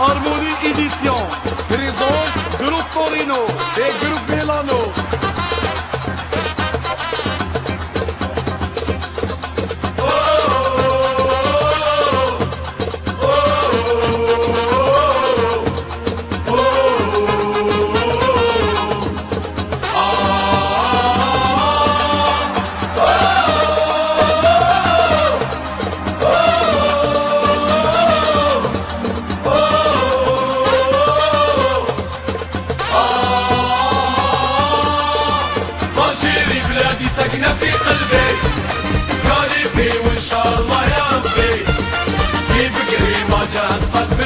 Harmonie Édition. Présente Groupe Torino. et groupe Milano. لجنا في قلبي قريبي وان شاء الله يا ربي يبقى ما جاء الصدمه